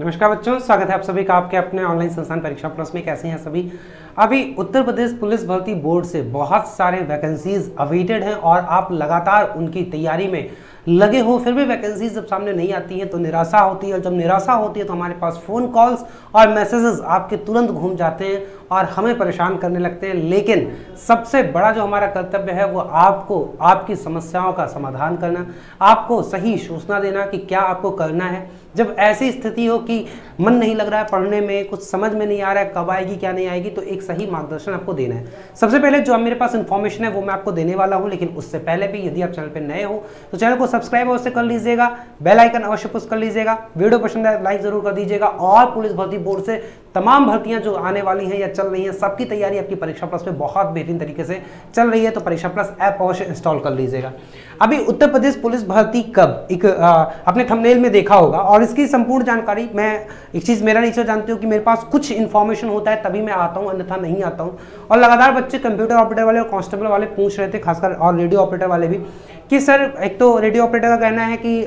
नमस्कार बच्चों, स्वागत है आप सभी का आपके अपने ऑनलाइन संस्थान परीक्षा प्लस में। कैसे हैं सभी? अभी उत्तर प्रदेश पुलिस भर्ती बोर्ड से बहुत सारे वैकेंसीज अवेटेड हैं और आप लगातार उनकी तैयारी में लगे हो, फिर भी वैकेंसीज जब सामने नहीं आती हैं तो निराशा होती है और जब निराशा होती है तो हमारे पास फ़ोन कॉल्स और मैसेजेस आपके तुरंत घूम जाते हैं और हमें परेशान करने लगते हैं। लेकिन सबसे बड़ा जो हमारा कर्तव्य है वो आपको, आपकी समस्याओं का समाधान करना, आपको सही सूचना देना कि क्या आपको करना है। जब ऐसी स्थिति हो कि मन नहीं लग रहा है पढ़ने में, कुछ समझ में नहीं आ रहा है कब आएगी, क्या नहीं आएगी तो एक सही मार्गदर्शन आपको देना है। सबसे पहले जो मेरे पास इन्फॉर्मेशन है, वो मैं आपको देने वाला हूँ, लेकिन उससे पहले भी यदि आप चैनल पर नए हो तो चैनल को सब्सक्राइब अवश्य कर लीजिएगा। बेल आइकन अवश्य पुश कर लीजिएगा। वीडियो पसंद है लाइक ज़रूर कर दीजिएगा। और पुलिस भर्ती बोर्ड से तमाम भर्तियाँ जो आने वाली हैं या चल रही हैं, सबकी तैयारी आपकी परीक्षा प्लस में बहुत बेहतरीन तरीके से चल रही है तो परीक्षा प्लस ऐप अवश्य इंस्टॉल कर लीजिएगा। अभी उत्तर प्रदेश पुलिस भर्ती कब? एक अपने थंबनेल में देखा होगा और इसकी संपूर्ण जानकारी मैं, एक चीज़ मेरा नहीं जानती हूँ कि मेरे पास कुछ इन्फॉर्मेशन होता है तभी मैं आता हूँ, अन्यथा नहीं आता हूँ। और लगातार बच्चे कंप्यूटर ऑपरेटर वाले और कांस्टेबल वाले पूछ रहे थे, खासकर और रेडियो ऑपरेटर वाले भी, कि सर एक तो रेडियो ऑपरेटर का कहना है कि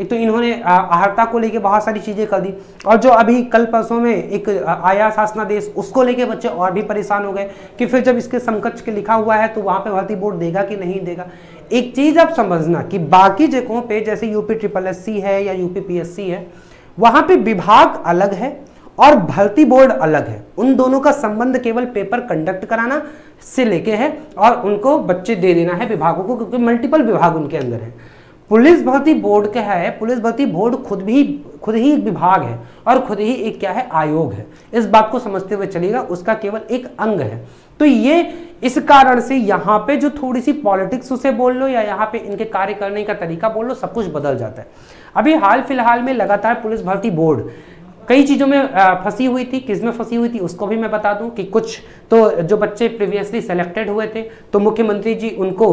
एक तो इन्होंने आहर्ता को लेके बहुत सारी चीज़ें कर दी और जो अभी कल परसों में एक आया शासनादेश, उसको लेके बच्चे और भी परेशान हो गए कि फिर जब इसके समकक्ष के लिखा हुआ है तो वहाँ पे भर्ती बोर्ड देगा कि नहीं देगा? एक चीज़ आप समझना कि बाकी जगहों पे, जैसे यूपी ट्रिपल एस सी है या यूपी पीएससी है, वहाँ पे विभाग अलग है और भर्ती बोर्ड अलग है। उन दोनों का संबंध केवल पेपर कंडक्ट कराना से लेके है और उनको बच्चे दे देना है विभागों को, क्योंकि मल्टीपल विभाग उनके अंदर है। पुलिस भर्ती बोर्ड क्या है? पुलिस भर्ती बोर्ड खुद भी, खुद ही एक विभाग है और खुद ही एक क्या है? आयोग है। इस बात को समझते हुए चलेगा उसका केवल एक अंग है। तो ये इस कारण से यहाँ पे जो थोड़ी सी पॉलिटिक्स उसे बोल लो या यहाँ पे इनके कार्य करने का तरीका बोल लो, सब कुछ बदल जाता है। अभी हाल फ़िलहाल में लगातार पुलिस भर्ती बोर्ड कई चीज़ों में फंसी हुई थी, किसमें फंसी हुई थी उसको भी मैं बता दूँ कि कुछ तो जो बच्चे प्रीवियसली सेलेक्टेड हुए थे तो मुख्यमंत्री जी उनको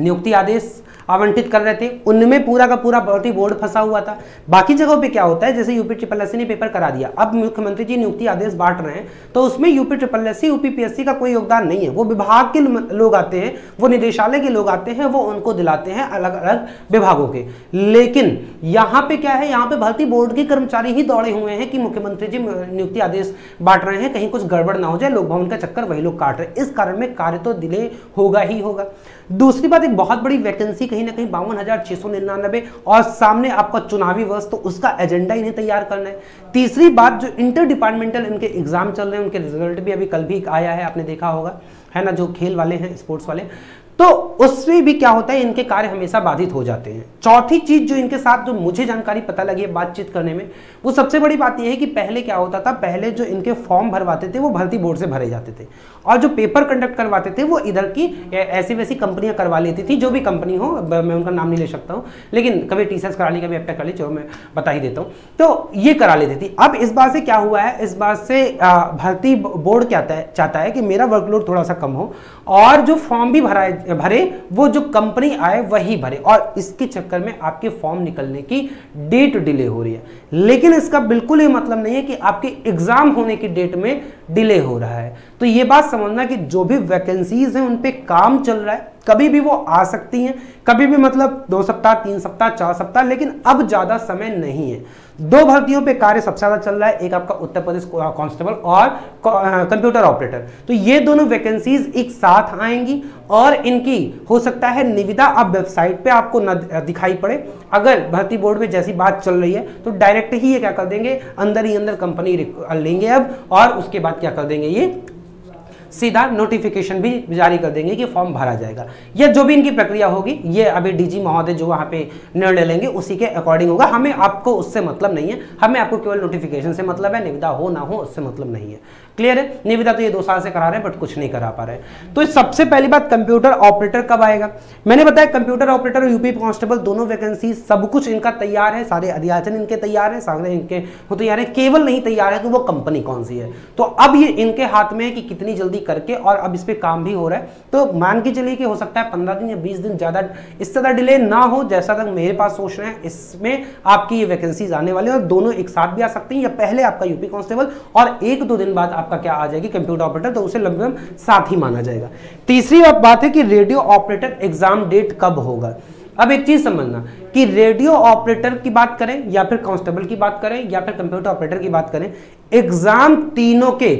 नियुक्ति आदेश आवंटित कर रहे थे। उनमें पूरा का पूरा भर्ती बोर्ड फंसा हुआ था। बाकी जगहों पे क्या होता है? जैसे यूपी ट्रिपल एस ने पेपर करा दिया। अब मुख्यमंत्री जी नियुक्ति आदेश बांट रहे हैं तो उसमें UP triple S UP P का कोई योगदान नहीं है। वो विभाग के लोग आते हैं, वो निदेशालय के लोग आते हैं, वो उनको दिलाते हैं अलग अलग विभागों के। लेकिन यहाँ पे क्या है? यहाँ पे भर्ती बोर्ड के कर्मचारी ही दौड़े हुए हैं कि मुख्यमंत्री जी नियुक्ति आदेश बांट रहे हैं। कहीं कुछ गड़बड़ ना हो जाए, लोक भवन का चक्कर वही लोग काट रहे हैं। इस कारण में कार्य तो डिले होगा ही होगा। दूसरी बात, एक बहुत बड़ी वैकेंसी कहीं ना कहीं बावन हज़ार छह सौ निन्यानबे और सामने आपका चुनावी वर्ष तो उसका एजेंडा इन्हें तैयार करना है। तीसरी बात, जो इंटर डिपार्टमेंटल इनके एग्ज़ाम चल रहे हैं, उनके रिज़ल्ट भी अभी कल भी आया है, आपने देखा होगा, है ना, जो खेल वाले हैं, स्पोर्ट्स वाले तो उसमें भी क्या होता है, इनके कार्य हमेशा बाधित हो जाते हैं। चौथी चीज़ जो इनके साथ जो मुझे जानकारी पता लगी है बातचीत करने में, वो सबसे बड़ी बात यह है कि पहले क्या होता था, पहले जो इनके फॉर्म भरवाते थे, वो भर्ती बोर्ड से भरे जाते थे। और जो पेपर कंडक्ट करवाते थे, वो इधर की ऐसी वैसी कंपनियाँ करवा लेती थी, जो भी कंपनी हो मैं उनका नाम नहीं ले सकता हूँ, लेकिन कभी टी करा ली कभी एप कर ली, चलो मैं बता ही देता हूँ। तो ये करा लेती थी। अब इस बात से क्या हुआ है, इस बात से भर्ती बोर्ड क्या चाहता है कि मेरा वर्कलोड थोड़ा सा कम हो, और जो फॉर्म भी भरा भरे, वो जो कंपनी आए वही भरे। और इसके चक्कर में आपके फॉर्म निकलने की डेट डिले हो रही है। लेकिन इसका बिल्कुल ही मतलब नहीं है कि आपके एग्ज़ाम होने की डेट में डिले हो रहा है। तो ये बात समझना कि जो भी वैकेंसीज हैं उन पर काम चल रहा है कभी भी वो आ सकती हैं, कभी भी मतलब दो सप्ताह, तीन सप्ताह, चार सप्ताह, लेकिन अब ज़्यादा समय नहीं है। दो भर्तियों पे कार्य सबसे ज़्यादा चल रहा है, एक आपका उत्तर प्रदेश कांस्टेबल और कंप्यूटर ऑपरेटर। तो ये दोनों वैकेंसीज एक साथ आएँगी और इनकी, हो सकता है निविदा अब वेबसाइट पे आपको न दिखाई पड़े। अगर भर्ती बोर्ड में जैसी बात चल रही है तो डायरेक्ट ही ये क्या कर देंगे, अंदर ही अंदर कंपनी लेंगे अब और उसके बाद क्या कर देंगे, ये सीधा नोटिफिकेशन भी जारी कर देंगे कि फॉर्म भरा जाएगा। या जो भी इनकी प्रक्रिया होगी, ये अभी डीजी महोदय जो वहाँ पे निर्णय लेंगे, उसी के अकॉर्डिंग होगा। हमें आपको उससे मतलब नहीं है। हमें आपको केवल नोटिफिकेशन से मतलब है, निविदा हो ना हो उससे मतलब नहीं है। क्लियर है? निविदा तो ये दो साल से करा रहे हैं बट कुछ नहीं करा पा रहे तो सबसे पहली बात कंप्यूटर ऑपरेटर कब आएगा? मैंने बताया कंप्यूटर ऑपरेटर यूपी कांस्टेबल दोनों वैकेंसी सब कुछ इनका तैयार है, सारे अध्याचन इनके तैयार है, सारे इनके वो तैयार है। केवल नहीं तैयार है कि वो कंपनी कौन सी है। तो अब ये इनके हाथ में है कि कितनी जल्दी करके और अब इस पर काम भी हो रहा है। तो मान के चलिए कि हो सकता है पंद्रह दिन या बीस दिन ज़्यादा इससे ज़्यादा डिले ना हो, जैसा तक मेरे पास सोच रहे हैं, इसमें आपकी ये वैकेंसीज आने वाली है और दोनों एक साथ भी आ सकती हैं या पहले आपका यूपी कांस्टेबल और एक दो दिन बाद आपका क्या आ जाएगी कंप्यूटर ऑपरेटर तो उसे लगभग साथ ही माना जाएगा। तीसरी बात है कि रेडियो ऑपरेटर एग्ज़ाम डेट कब होगा? अब एक चीज़ समझना कि रेडियो ऑपरेटर की बात करें या फिर कांस्टेबल की बात करें या फिर कंप्यूटर ऑपरेटर की बात करें, एग्ज़ाम तीनों के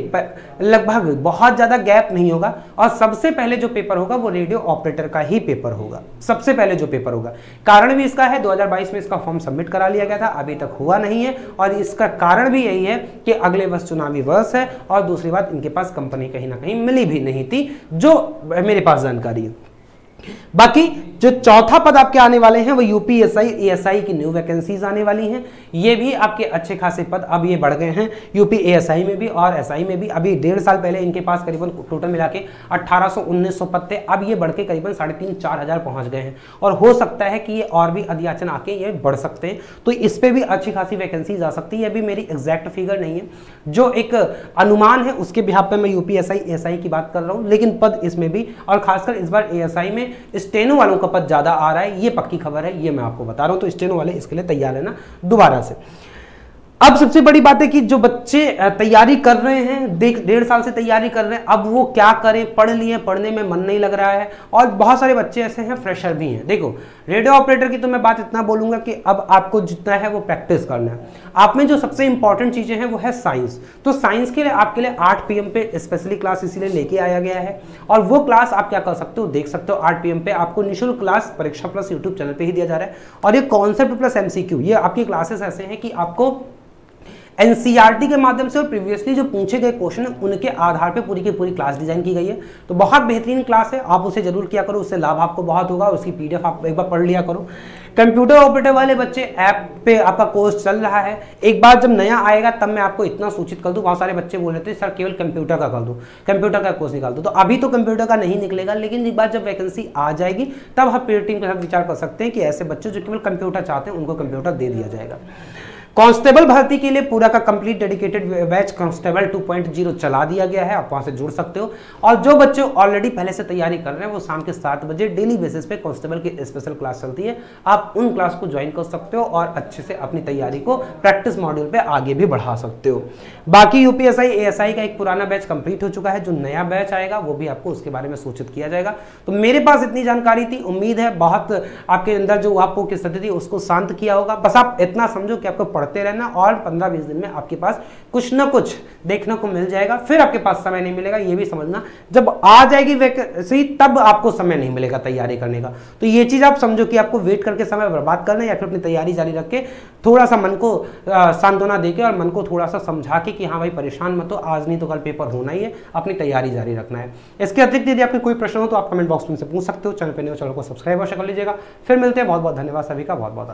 लगभग बहुत ज़्यादा गैप नहीं होगा और सबसे पहले जो पेपर होगा वो रेडियो ऑपरेटर का ही पेपर होगा। सबसे पहले जो पेपर होगा। कारण भी इसका है 2022 में इसका फॉर्म सबमिट करा लिया गया था, अभी तक हुआ नहीं है और इसका कारण भी यही है कि अगले वर्ष चुनावी वर्ष है और दूसरी बात, इनके पास कंपनी कहीं ना कहीं मिली भी नहीं थी, जो मेरे पास जानकारी है। बाकी जो चौथा पद आपके आने वाले हैं, वो यूपीएसआई एएसआई की न्यू वैकेंसीज आने वाली हैं। ये भी आपके अच्छे खासे पद अब ये बढ़ गए हैं, यूपी एएसआई में भी और एसआई में भी। अभी डेढ़ साल पहले इनके पास करीबन टोटल मिला के अट्ठारह सौ पद थे अब ये बढ़ के करीबन साढ़े तीन चार हज़ार पहुँच गए हैं। और हो सकता है कि ये और भी अध्याचन आके ये बढ़ सकते हैं। तो इस पर भी अच्छी खासी वैकेंसीज आ सकती है। अभी मेरी एग्जैक्ट फिगर नहीं है। जो एक अनुमान है, उसके बिहार पर मैं यूपीएसआई एएसआई की बात कर रहा हूँ। लेकिन पद इसमें भी, और खासकर इस बार एएसआई में स्टेनो वालों का पद ज़्यादा आ रहा है, ये पक्की खबर है, ये मैं आपको बता रहा हूँ। तो स्टेनो वाले इसके लिए तैयार है ना? दोबारा से। अब सबसे बड़ी बात है कि जो बच्चे तैयारी कर रहे हैं, देख, डेढ़ साल से तैयारी कर रहे हैं, अब वो क्या करें, पढ़ लिए, पढ़ने में मन नहीं लग रहा है, और बहुत सारे बच्चे ऐसे हैं फ्रेशर भी हैं। देखो रेडियो ऑपरेटर की तो मैं बात इतना बोलूँगा कि अब आपको जितना है वो प्रैक्टिस करना है। आप में जो सबसे इंपॉर्टेंट चीज़ें हैं वो है साइंस तो साइंस के लिए, आपके लिए आठ पी पे स्पेशली क्लास इसीलिए लेके आया गया है, और वो क्लास आप क्या कर सकते हो, देख सकते हो, आठ पी पे आपको निःशुल्क क्लास परीक्षा प्लस यूट्यूब चैनल पर ही दिया जा रहा है। और ये कॉन्सेप्ट प्लस एमसीक्यू ये आपकी क्लासेस ऐसे हैं कि आपको एनसीईआरटी के माध्यम से और प्रीवियसली जो पूछे गए क्वेश्चन उनके आधार पे पूरी की पूरी क्लास डिज़ाइन की गई है। तो बहुत बेहतरीन क्लास है, आप उसे ज़रूर किया करो, उससे लाभ आपको बहुत होगा उसकी पीडीएफ आप एक बार पढ़ लिया करो। कंप्यूटर ऑपरेटर वाले बच्चे ऐप पे आपका कोर्स चल रहा है। एक बार जब नया आएगा, तब मैं आपको इतना सूचित कर दूँ बहुत सारे बच्चे बोल रहे थे, सर, केवल कंप्यूटर का कर दो कंप्यूटर का कोर्स निकाल दो। तो अभी तो कंप्यूटर का नहीं निकलेगा, लेकिन एक बार जब वैकेंसी आ जाएगी, तब हम पेयर टीम के साथ विचार कर सकते हैं कि ऐसे बच्चे जो केवल कंप्यूटर चाहते हैं, उनको कंप्यूटर दे दिया जाएगा। कांस्टेबल भर्ती के लिए पूरा का कंप्लीट डेडिकेटेड बैच कांस्टेबल 2.0 चला दिया गया है, आप वहाँ से जुड़ सकते हो। और जो बच्चे ऑलरेडी पहले से तैयारी कर रहे हैं, वो शाम के सात बजे डेली बेसिस पे कांस्टेबल की स्पेशल क्लास चलती है। आप उन क्लास को ज्वाइन कर सकते हो और अच्छे से अपनी तैयारी को प्रैक्टिस मॉड्यूल पे आगे भी बढ़ा सकते हो। बाकी यूपीएसआई एएसआई का एक पुराना बैच कंप्लीट हो चुका है, जो नया बैच आएगा, वो भी आपको उसके बारे में सूचित किया जाएगा। तो मेरे पास इतनी जानकारी थी, उम्मीद है बहुत आपके अंदर जो आपको की स्थिति थी, उसको शांत किया होगा। बस आप इतना समझो कि आपको पढ़ते रहना और पंद्रह बीस दिन में आपके पास कुछ ना कुछ देखने को मिल जाएगा, फिर आपके पास समय नहीं मिलेगा, ये भी समझना। जब आ जाएगी वैकेंसी तब आपको समय नहीं मिलेगा तैयारी करने का। तो ये चीज़ आप समझो कि आपको वेट करके समय बर्बाद करना या फिर अपनी तैयारी जारी रख के थोड़ा सा मन को सांत्वना देके और मन को थोड़ा सा समझा के कि हाँ भाई, परेशान मत हो, आज नहीं तो कल पेपर होना ही है, अपनी तैयारी जारी रखना है। इसके अतिरिक्त यदि आपके कोई प्रश्न हो तो आप कमेंट बॉक्स में से पूछ सकते हो, चैनल पर नहीं हो, चैनल को सब्सक्राइब अवश्य कर लीजिएगा। फिर मिलते हैं बहुत बहुत धन्यवाद सभी का बहुत बहुत